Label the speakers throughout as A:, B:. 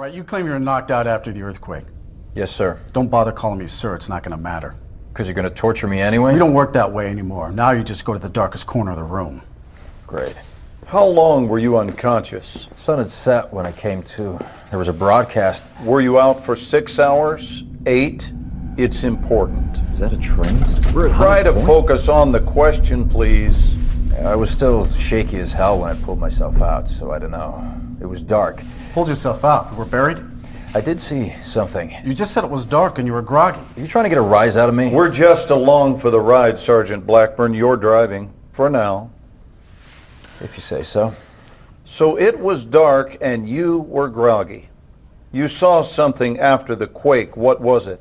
A: All right, you claim you were knocked out after the earthquake.
B: Yes, sir.
A: Don't bother calling me sir, it's not gonna matter.
B: Because you're going to torture me anyway?
A: We don't work that way anymore. Now you just go to the darkest corner of the room.
B: Great.
C: How long were you unconscious?
B: Sun had set when I came to. There was a broadcast.
C: Were you out for six hours? Eight? It's important.
B: Is that a train?
C: Try to focus on the question, please.
B: I was still shaky as hell when I pulled myself out, so I don't know. It was dark.
A: Pulled yourself out. You were buried?
B: I did see something.
A: You just said it was dark and you were groggy.
B: Are you trying to get a rise out of me?
C: We're just along for the ride, Sergeant Blackburn. You're driving. For now.
B: If you say so.
C: So it was dark and you were groggy. You saw something after the quake. What was it?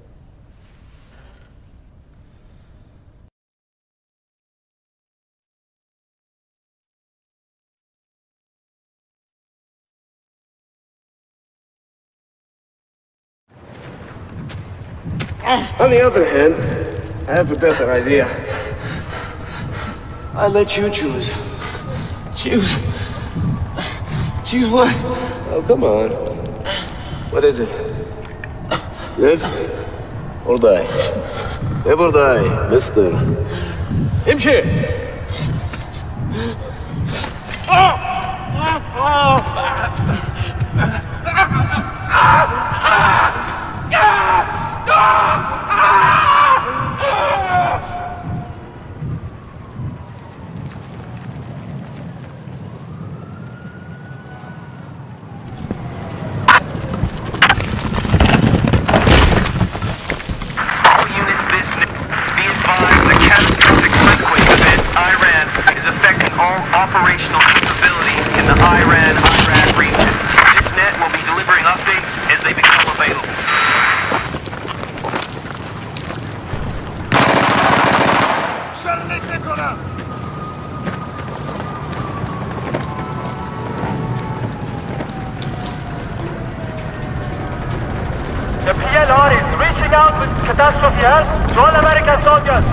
D: On the other hand, I have a better idea. I let you choose. Choose. Choose what? Oh, come on. What is it? Live or die? Live or die, mister. Hemşire!
E: All oh! oh! All
F: American soldiers.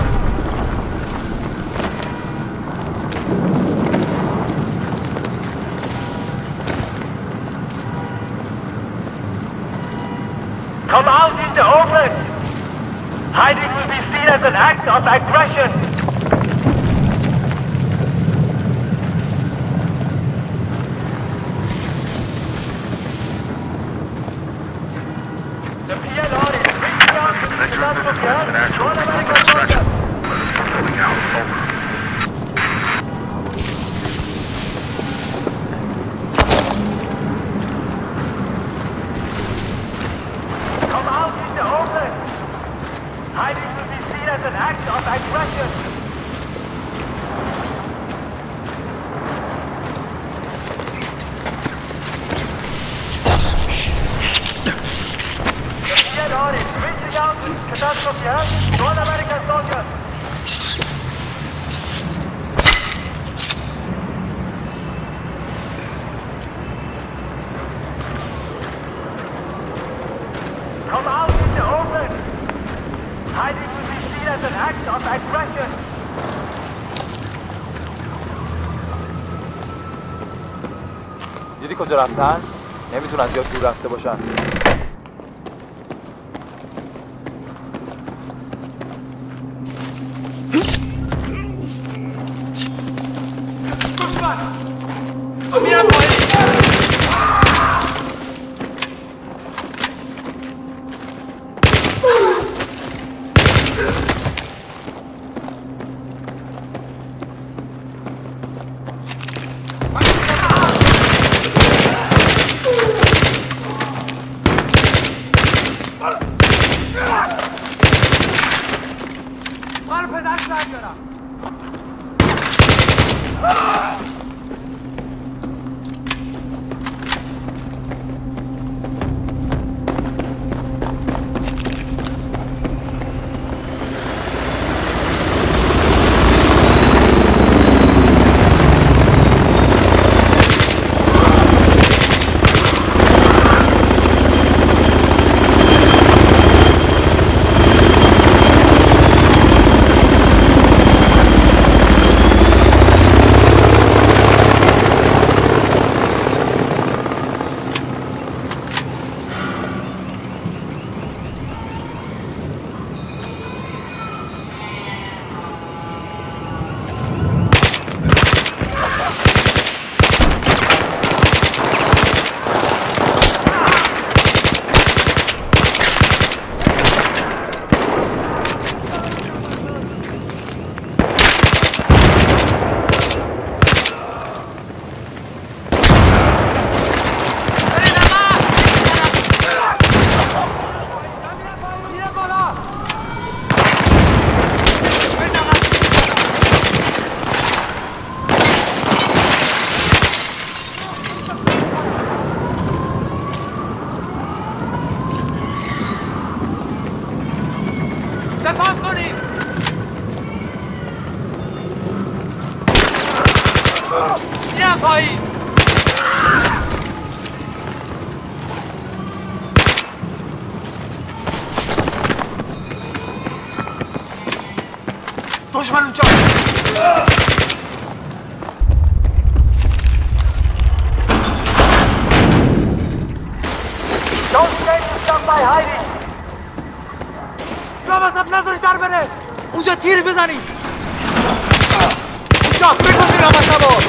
F: Come out in the open. Hiding will be seen as an act of aggression.
G: دیدی کجا رفتن؟ نمیتونن زیاد دور رفته باشن
F: 站着的啊 by hiding. Zobacz, na nadzór darbenę! اونجا تیر بزنی اونجا بکشی را سوار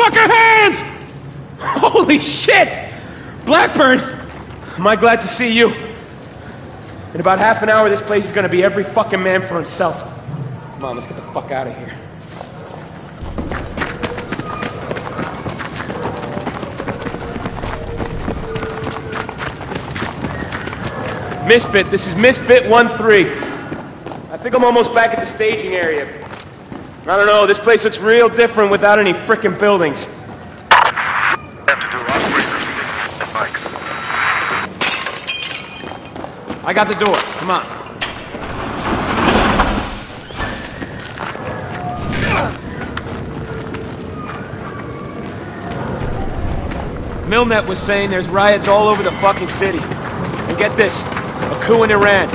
H: motherfucker, hands! Holy shit! Blackburn! Am I glad to see you? In about half an hour, this place is gonna be every fucking man for himself. Come on, let's get the fuck out of here. Misfit, this is Misfit 1-3. I think I'm almost back at the staging area. I don't know, this place looks real different without any frickin' buildings.
E: Have to do operators and bikes.
H: I got the door, come on. Milnet was saying there's riots all over the fucking city. And get this, a coup in Iran.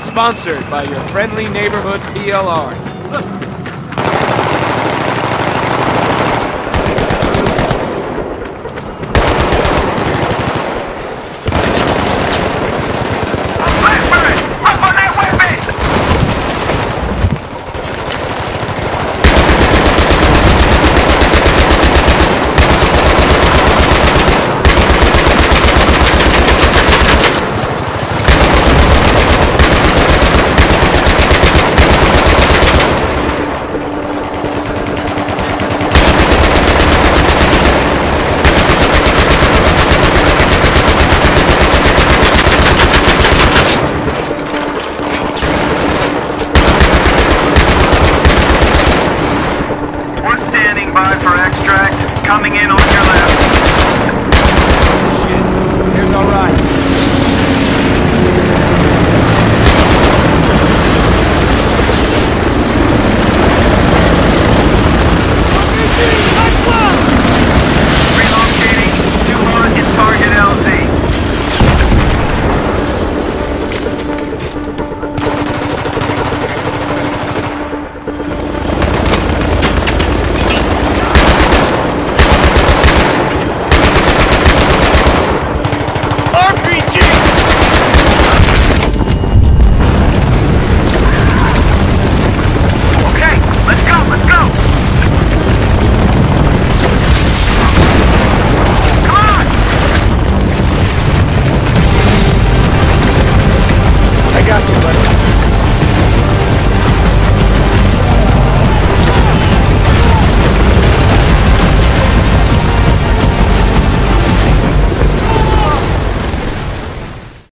H: Sponsored by your friendly neighborhood PLR.